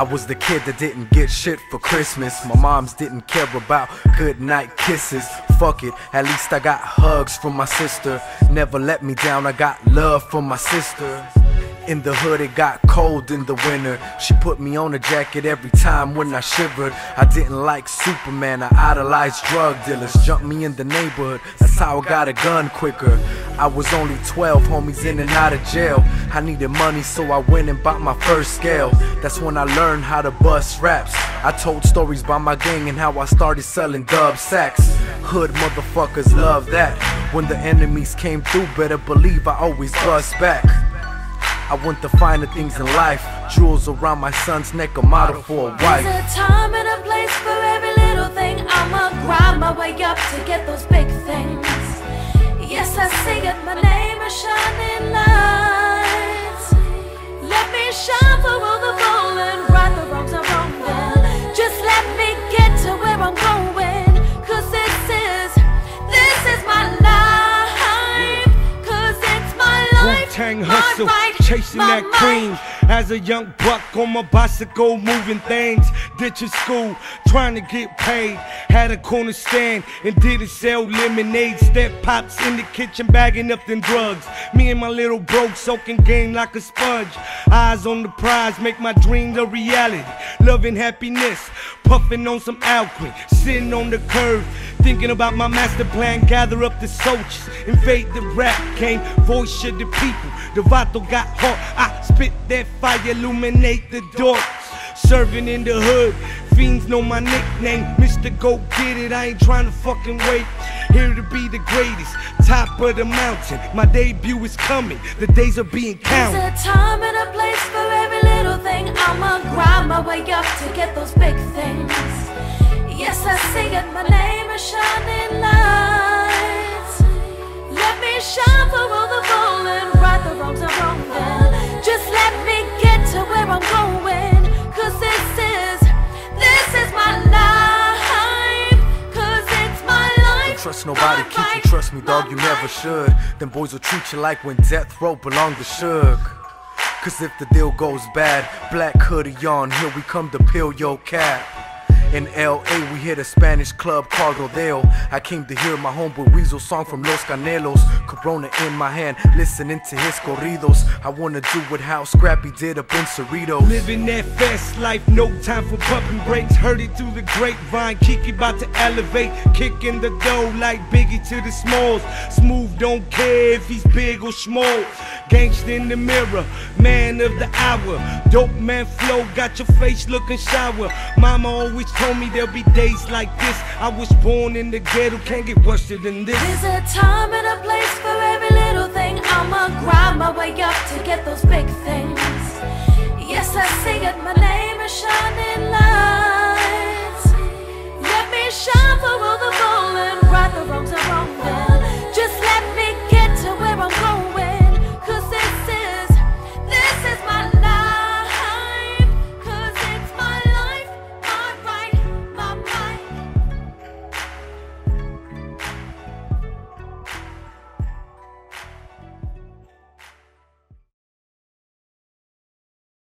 I was the kid that didn't get shit for Christmas. My moms didn't care about good night kisses. Fuck it, at least I got hugs from my sister. Never let me down, I got love from my sister. In the hood, it got cold in the winter. She put me on a jacket every time when I shivered. I didn't like Superman, I idolized drug dealers. Jumped me in the neighborhood, that's how I got a gun quicker. I was only 12, homies in and out of jail. I needed money, so I went and bought my first scale. That's when I learned how to bust raps. I told stories by my gang and how I started selling dub sacks. Hood motherfuckers love that. When the enemies came through, better believe I always bust back. I want the finer things in life. Jewels around my son's neck, a model for a wife. There's a time and a place for every little thing. I'ma grind my way up to get those big things. Yes, I see it. My name is shining Wu-Tang hustle, chasing that cream. As a young buck on my bicycle, moving things, ditching school, trying to get paid. Had a corner stand and didn't sell lemonade. Step pops in the kitchen, bagging up them drugs. Me and my little bro soaking game like a sponge. Eyes on the prize, make my dreams a reality. Loving happiness, puffing on some alcohol, sitting on the curb. Thinking about my master plan, gather up the soldiers, invade the rap game, voice of the people. The vato got hot, I spit that fire, illuminate the dark. Serving in the hood, fiends know my nickname, Mr. Go Get It. I ain't trying to fucking wait. Here to be the greatest, top of the mountain. My debut is coming, the days are being counted. There's a time and a place for every little thing. I'ma grind my way up to get those big things. Yes, I see it. My name is shining lights. Nobody, keep you trust me, dog, you never should. Them boys will treat you like when death row belonged to Suge. Cause if the deal goes bad, black hoodie on, here we come to peel your cap. In LA, we hit a Spanish club called Rodeo. I came to hear my homeboy Weasel song from Los Canelos. Corona in my hand, listening to his corridos. I wanna do what how Scrappy did up in Cerritos. Living that fast life, no time for pumping brakes. Heard it through the grapevine, Kiki about to elevate. Kicking the dough like Biggie to the smalls. Smooth don't care if he's big or small. Gangsta in the mirror, man of the hour. Dope man flow, got your face looking sour. Mama always told me there'll be days like this. I was born in the ghetto, can't get worse than this. There's a time and a place for every little thing. I'ma grind my way up to get those big things. Yes, I